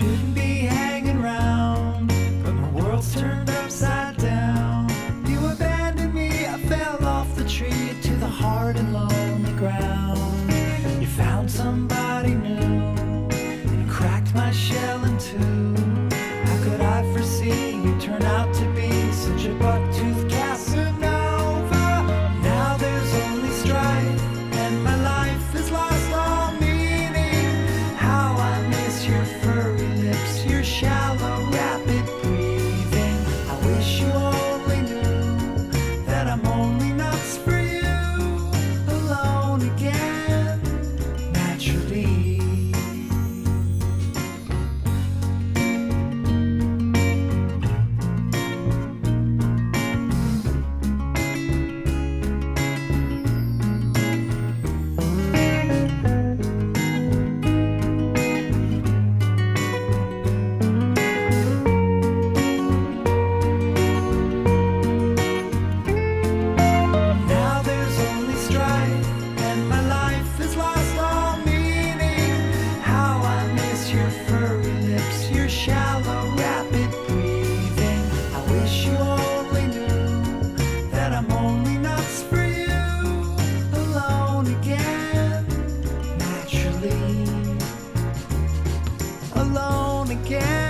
shouldn't be hanging around, but my world's turned upside down. You abandoned me, I fell off the tree to the hard and lonely ground. You found somebody new and cracked my shell in two. How could I foresee you turn out to Alone again.